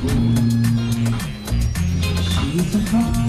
She's a